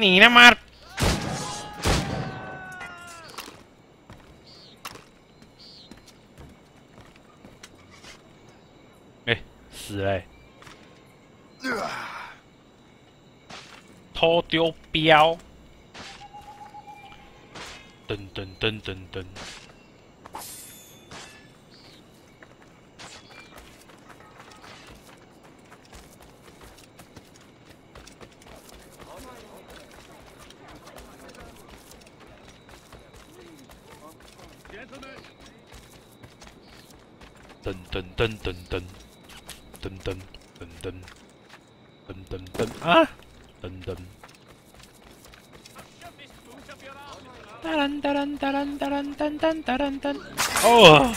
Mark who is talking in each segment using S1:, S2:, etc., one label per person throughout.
S1: 你他妈！哎，死嘞！偷丢标！噔噔噔噔噔！Dun dun dun dun dun. Dun dun dun dun. Dun dun dun. Ah! Dun dun. Taran taran taran taran tan tan taran tan. Oh!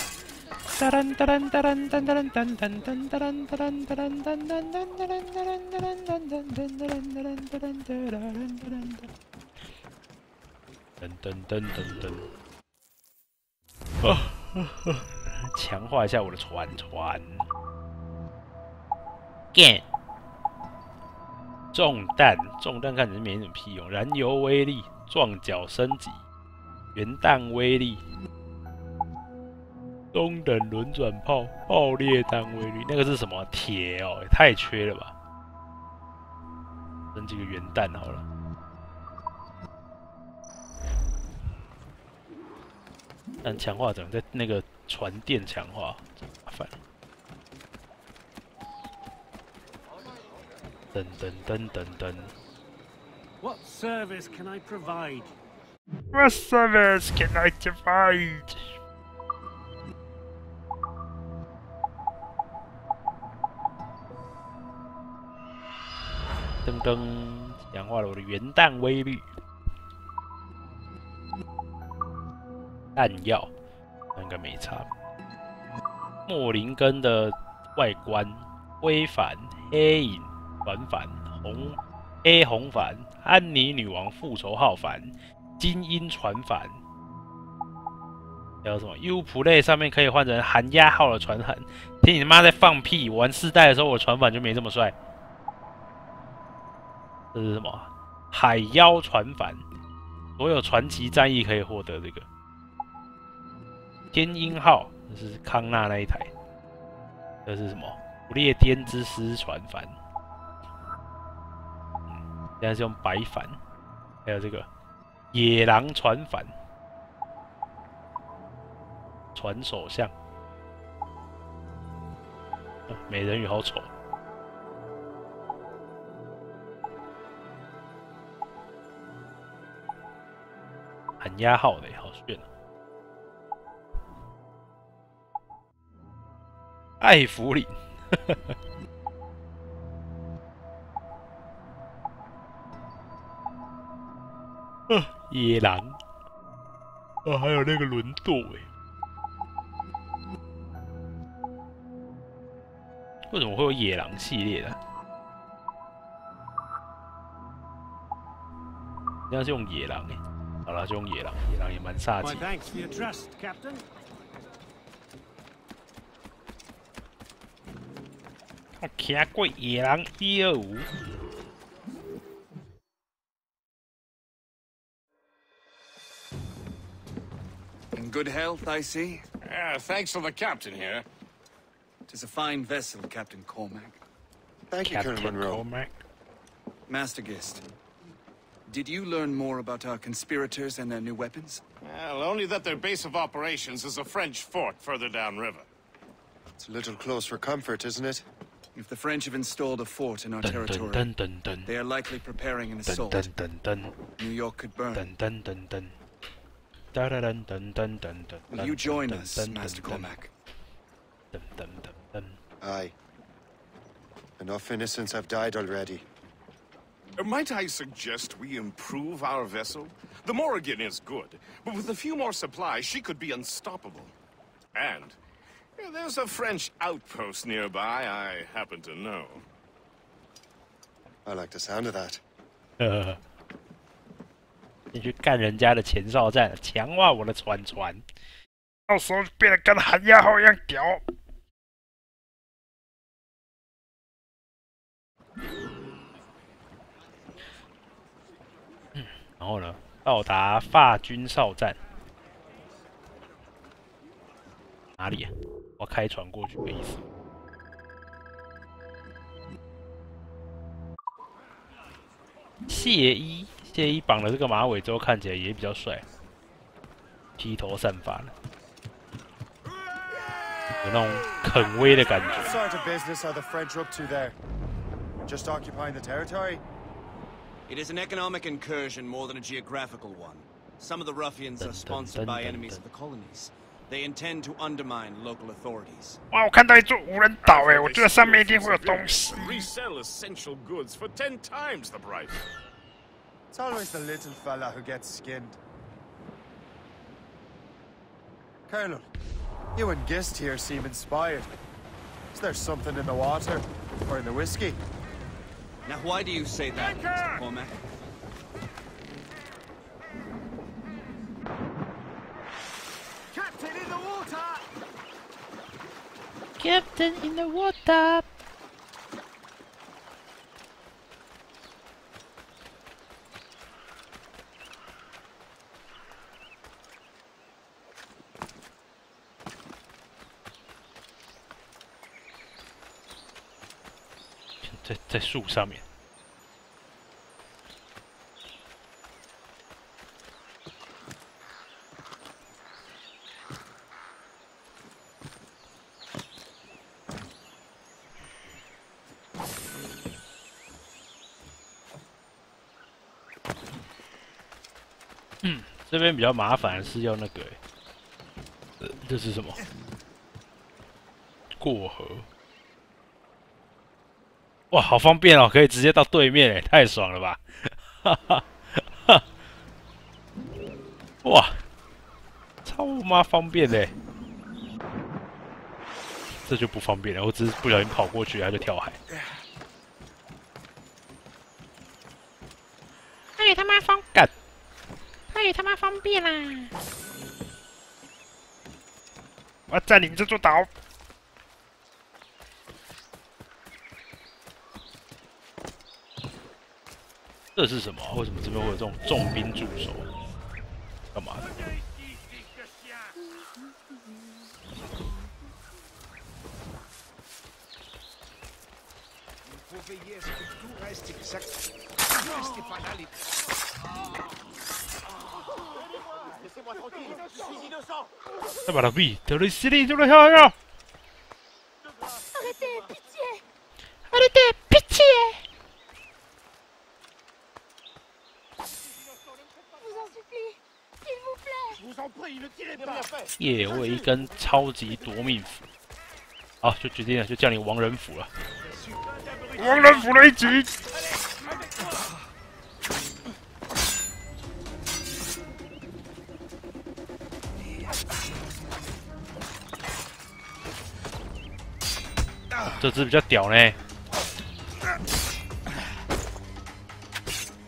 S1: Taran taran taran tan taran tan tan tan taran taran taran tan tan tan taran taran taran tan tan tan taran taran taran taran taran taran. Dun dun dun dun dun. Oh, oh, oh. 强化一下我的船船。干。中弹，中弹看起来没什么屁用。燃油威力，撞角升级，原弹威力，中等轮转炮，爆裂弹威力，那个是什么？铁哦，也太缺了吧？扔几个原弹好了。但强化怎么在那个船电强化？麻烦。噔噔噔噔噔。
S2: What service can I provide?
S1: What service can I provide? 噔噔，强化了我的元旦威力。弹药应该没差。莫林根的外观，微凡黑影。反反红 A 红反安妮女王复仇号反精英船反，还有什么 U Play 上面可以换成寒鸦号的船痕？听你妈在放屁！玩四代的时候我船反就没这么帅。这是什么？海妖船反，所有传奇战役可以获得这个。天鹰号，这是康纳那一台。这是什么？不列颠之师船帆。现在是用白帆，还有这个野狼船帆，船首像，美人鱼好丑，很压号的呀，艾弗里。野狼，哦，还有那个轮渡哎，为什么会有野狼系列的？人家是用野狼哎，好了，就用野狼，野狼也蛮煞气。我骑过野狼一二五。
S3: good health, I see?
S4: Yeah, thanks to the captain here.
S3: Tis a fine vessel, Captain Cormac.
S5: Thank
S1: Captain
S5: you, Colonel Monroe.
S1: Cormac.
S3: Master Gist, did you learn more about our conspirators and their new weapons?
S4: Well, only that their base of operations is a French fort further downriver.
S5: It's a little close for comfort, isn't it?
S3: If the French have installed a fort in our
S1: Dun,
S3: territory,
S1: dun, dun, dun,
S3: they are likely preparing an
S1: dun,
S3: assault.
S1: dun, dun, dun,
S3: New York could burn.
S1: dun, dun, dun, dun. Dun, dun, dun, dun, dun, dun,
S3: Will you join
S1: dun,
S3: us,
S1: dun,
S3: Master
S1: dun, dun.
S3: Cormac?
S1: Dun, dun, dun, dun.
S5: Aye. Enough innocents have died already.
S4: Uh, Might I suggest we improve our vessel? The Morrigan is good, but with a few more supplies, she could be unstoppable. And uh, there's a French outpost nearby I happen to know.
S5: I like the sound of that.
S1: 呃，你去干人家的前哨站，强化我的船船，到时候变得跟寒鸦号一样屌。
S3: Tis
S1: 然后呢，到达法军哨站。哪里啊？我开船过去的意思。谢衣，谢衣绑了这个马尾之后，看起来也比较帅，披头散发的，有那种肯威的感觉。
S5: Sort of business are the French up to there? Just occupying the territory?
S6: It is an economic incursion more than a geographical one. Some of the ruffians are sponsored by enemies of the colonies. They intend to undermine local authorities.
S1: 哇，我看到一座无人岛哎，
S4: They
S1: 我觉得上
S4: steal
S1: 面一定会有
S4: from
S1: 东
S4: civilians
S1: 西。
S4: and Resell essential goods for ten times the price.
S5: It's always the little fella who gets skinned. Colonel, you and Gist here seem inspired. Is there something in the water? Or in the whiskey?
S6: Now, why do you say that, Mr. Cormac?
S2: Captain in the water。
S1: 在在树嗯，这边比较麻烦是要那个、欸，呃，这是什么？过河。哇，好方便哦，可以直接到对面，哎，太爽了吧！哈哈，哇，超妈方便的，这就不方便了，我只是不小心跑过去，他就跳海。太哎他妈方干，太他妈方便啦！我要占领这座岛。这是什么啊？为什么这边会有这种重兵驻守？干嘛的？再把他毙，得了犀利，就
S7: 了逍遥。耶！
S1: 我有一根超级夺命符，好，就决定了，就叫你亡人符了。亡人符那一集，这只比较屌呢。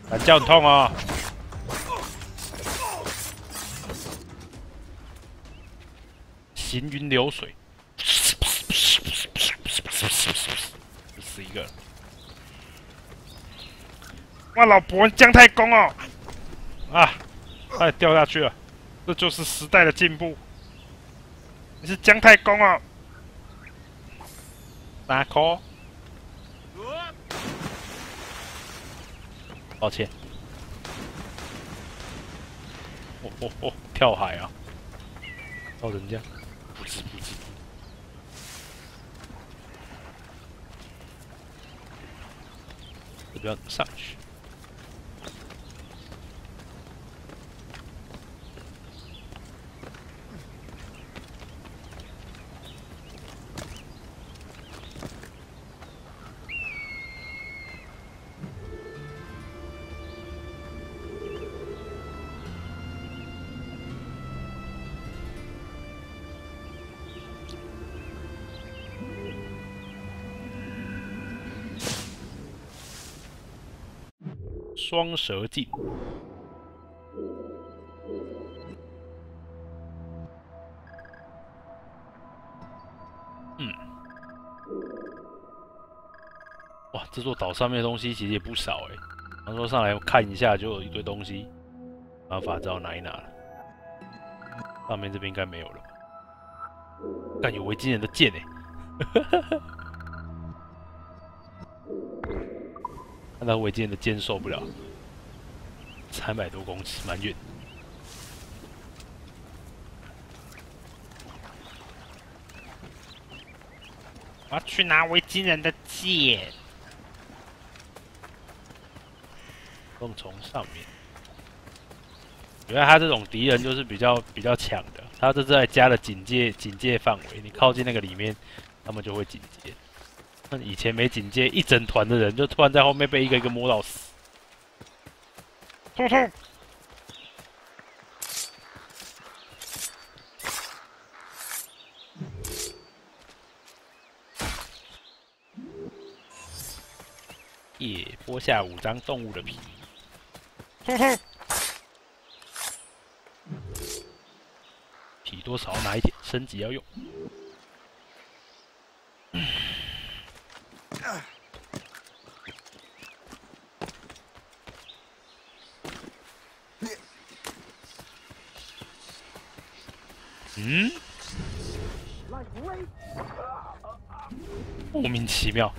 S1: 懒觉很痛哦。行云流水，死一个。哇，老伯姜太公哦，啊，差点掉下去了，这就是时代的进步。你是姜太公哦，打 call，抱歉。哦哦哦，跳海啊！到人家，不知不知。这边要上去？双蛇镜。嗯，哇，这座岛上面的东西其实也不少哎。他说上来看一下，就有一堆东西。然后法杖拿一拿了。上面这边应该没有了。但有维京人的剑哎！看到维京人的剑受不了，三百多公尺，蛮远。我要去拿维京人的剑。蹦从上面，原来他这种敌人就是比较比较强的。他这是在加了警戒警戒范围，你靠近那个里面，他们就会警戒。那以前没警戒，一整团的人就突然在后面被一个一个摸到死。痛痛！耶，剥下五张动物的皮。痛痛！皮多少拿一点，升级要用。嗯？莫名其妙，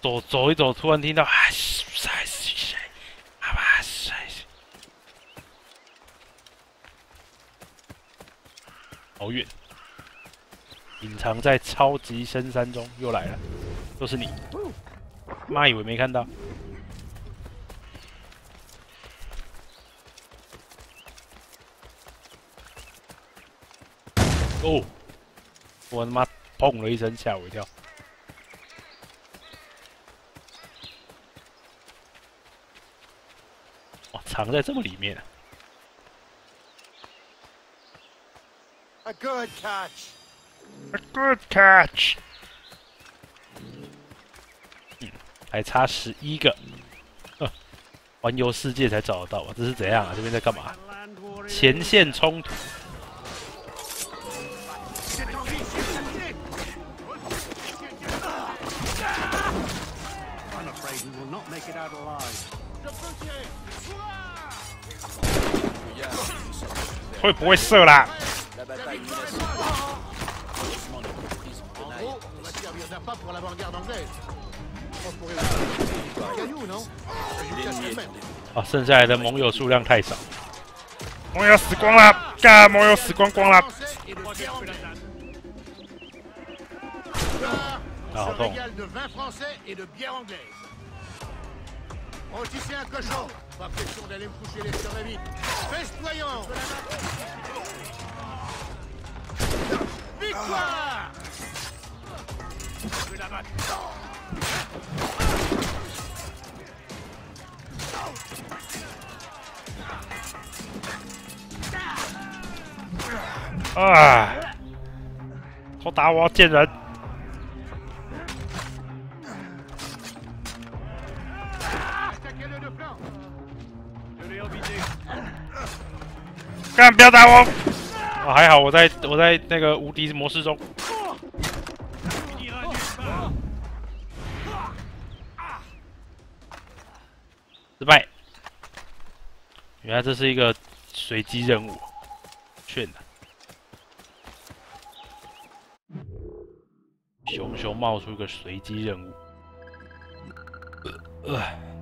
S1: 走走一走，突然听到啊！好远，隐藏在超级深山中，又来了，都是你！妈以为没看到。哦，我他妈砰了一声，吓我一跳。哇，藏在这么里面。
S5: A good catch.
S1: A good catch. 嗯，还差十一个，环游世界才找得到啊！这是怎样啊？这边在干嘛？前线冲突。会不会射啦？啊，剩下来的盟友数量太少，盟友死光了，干，盟友死光光了，啊，好痛！啊！好打我，贱人！ 不要打我！啊，还好我在我在那个无敌模式中。失败。原来这是一个随机任务，劝的。熊熊冒出一个随机任务。呃。嗯，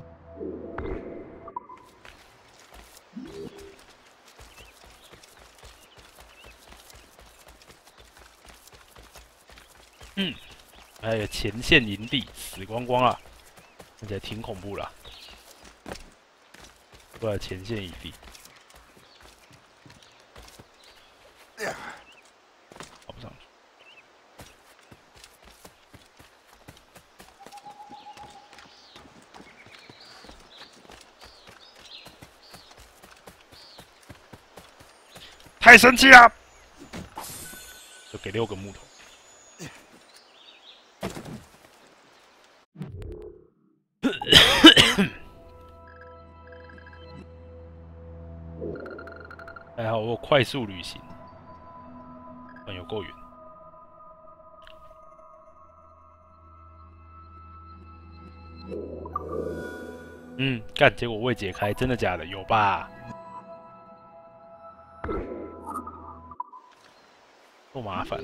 S1: 还有前线营地死光光了，看起来挺恐怖了。过来前线营地，跑不上去，太生气了，就给六个木头。我快速旅行，很有够远。嗯，干，结果未解开，真的假的？有吧？不麻烦。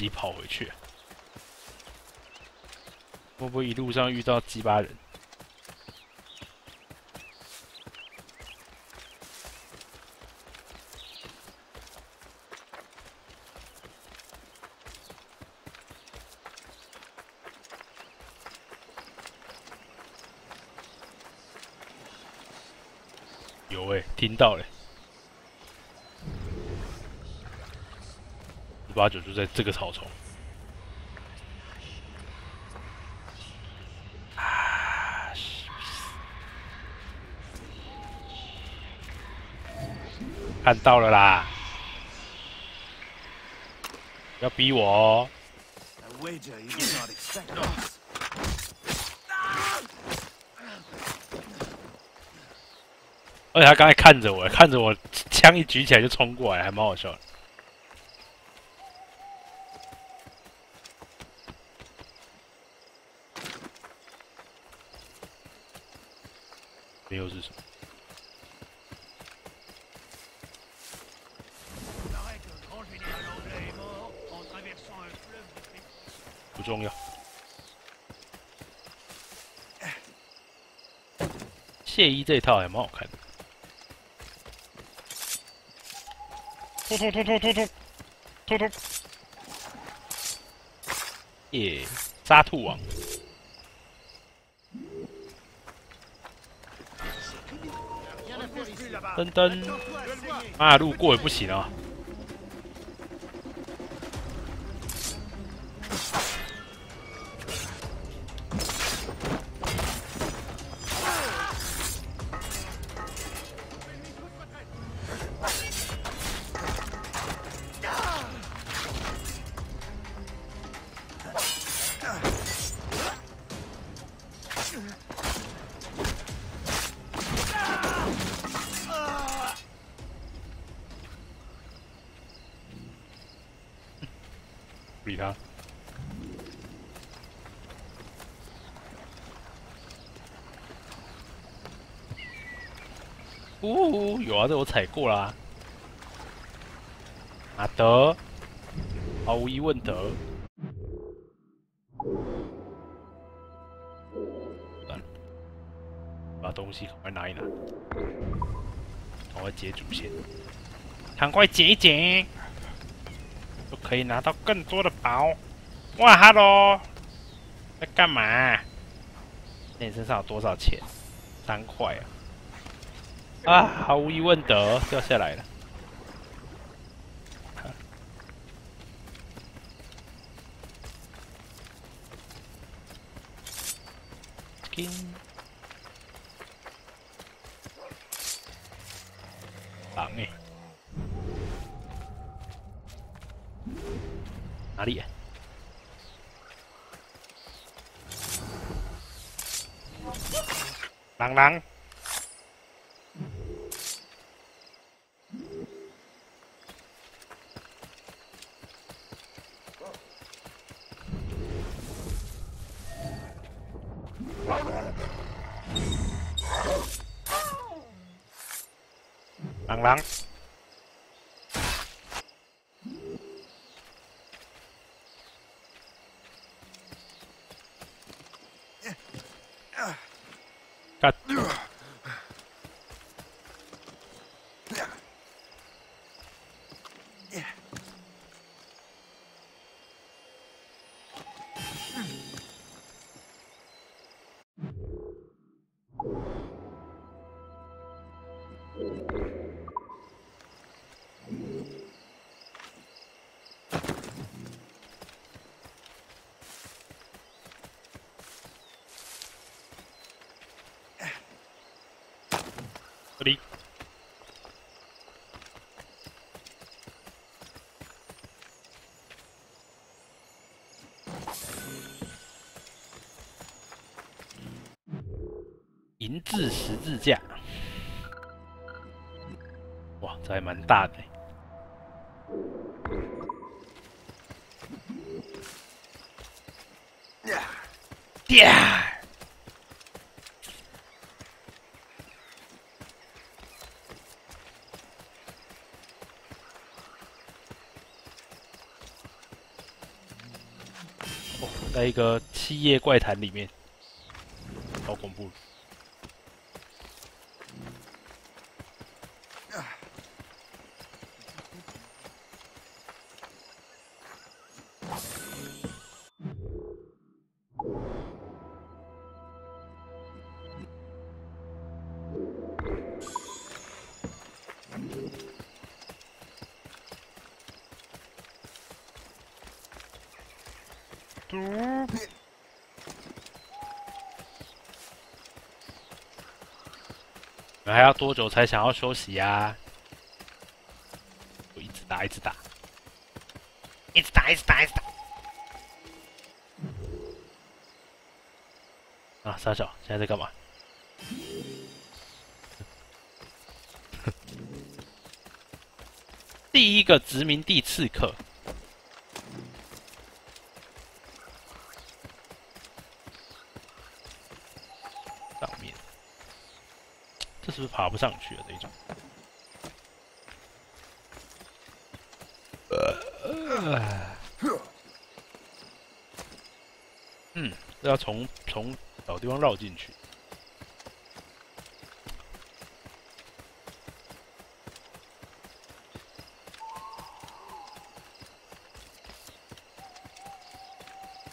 S1: 己跑回去？会不会一路上遇到鸡巴人？有诶、听到嘞，十八九就在这个草丛。看到了啦！要逼我哦！而且他刚才看着我，看着我枪一举起来就冲过来，还蛮好笑的。没有是什么？不重要。谢衣这一套还蛮好看的。突突突突突突突突！耶，沙兔王！噔噔，啊路过也不行啊！他。呜、有啊，这我踩过啦。啊得，毫无疑问得。把东西赶快拿一拿，赶快解主线，赶快解一解。可以拿到更多的宝。哇哈喽，在干嘛？那你身上有多少钱？三块啊！啊，毫无疑问得掉下来了。nặng nặng 银质十字架，哇，这还蛮大的。呀！哦，在一个七叶怪谈里面，好恐怖。还要多久才想要休息呀？我一直打，一直打，一直打，一直打，一直打。啊，傻小，现在在干嘛？第一个殖民地刺客。是爬不上去的那种？嗯，要从从找地方绕进去。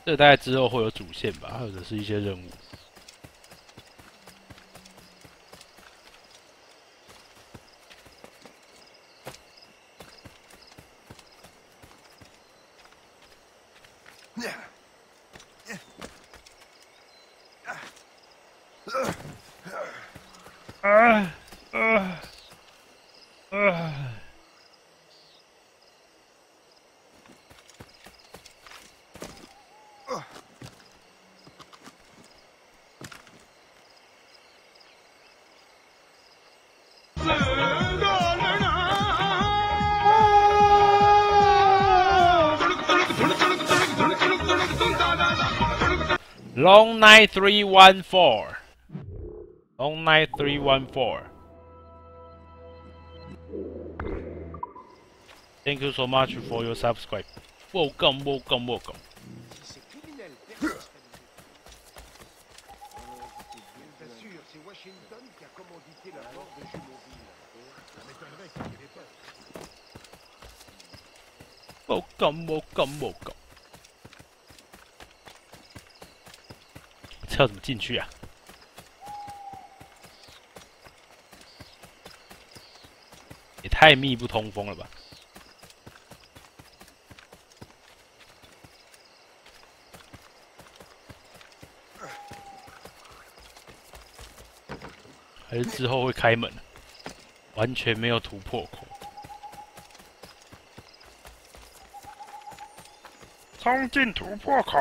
S1: 这大概之后会有主线吧，或者是一些任务。Long nine three one four. Long nine three one four. Thank you so much for your subscribe. Welcome, welcome, welcome. Welcome, welcome, welcome. 要怎么进去啊？也太密不通风了吧！还是之后会开门？完全没有突破口，冲进突破口！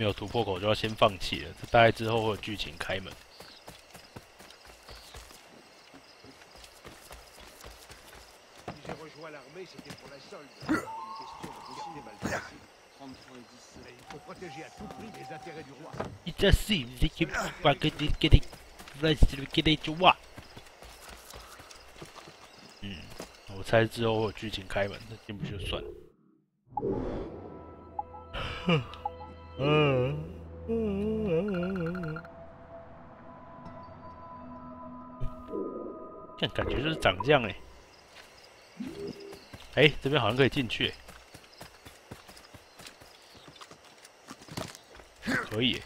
S1: 没有突破口就要先放弃了，大概之后会有剧情开门。一只是你叫把佢哋佢哋来佢哋做哇？嗯，我猜之后会有剧情开门，那进不去就算看感觉就是长这样哎，哎，这边好像可以进去，可以，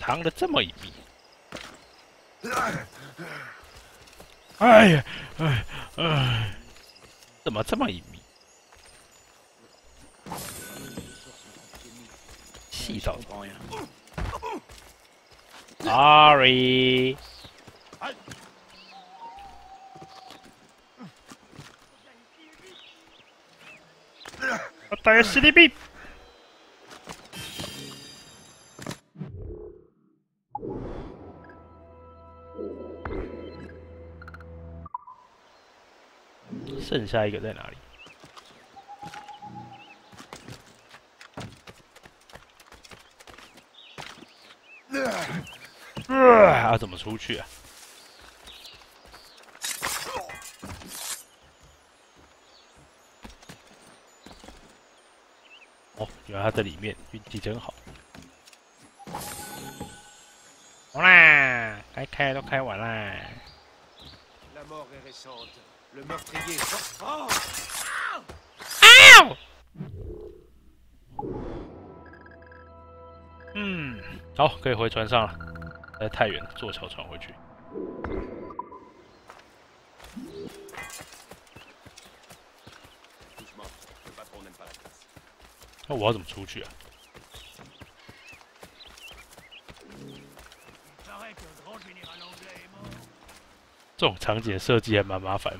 S1: 藏的这么隐秘，哎呀，哎哎，怎么这么隐秘？细找光呀！Sorry。我带实力兵。剩下一个在哪里？啊！怎么出去啊？哦，原来他在里面，运气真好。好啦，该开都开完啦。嗯，好，可以回船上了。在太远，坐小船回去。那我要怎么出去啊？这种场景设计还蛮麻烦，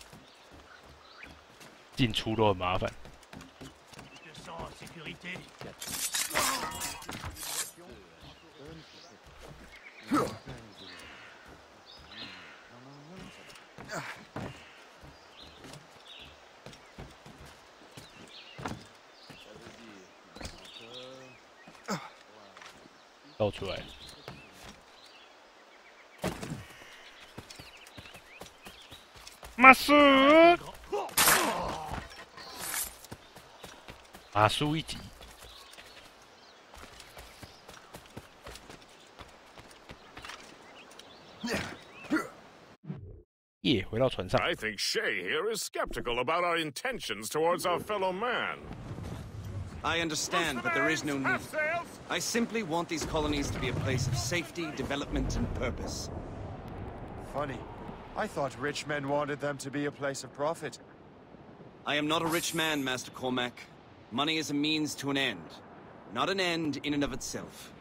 S1: 进出都很麻烦。倒出来。马苏，马苏一级。耶，回到船上。
S4: I think Shay here is skeptical about our intentions towards our fellow man.
S6: I understand, but there is no need. I simply want these colonies to be a place of safety, development, and purpose.
S5: Funny. I thought rich men wanted them to be a place of profit.
S6: I am not a rich man, Master Cormac. Money is a means to an end, not an end in and of itself.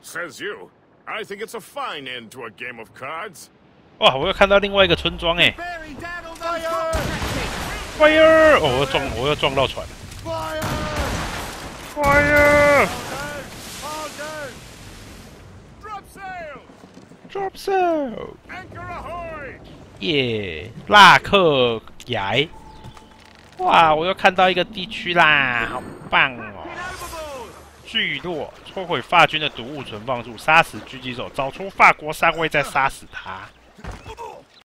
S4: Says you. I think it's a fine end to a game of cards.
S1: 哇！我又看到另外一个村庄哎！Fire！哦，我又撞，我又撞到船。 Fire！Fire！Drop
S4: sail！Drop
S1: sail！Anchor
S4: ahoy！
S1: 耶！拉克崖！哇！我又看到一个地区啦，好棒哦！聚落，摧毁法军的毒物存放处，杀死狙击手，找出法国三位，再杀死他。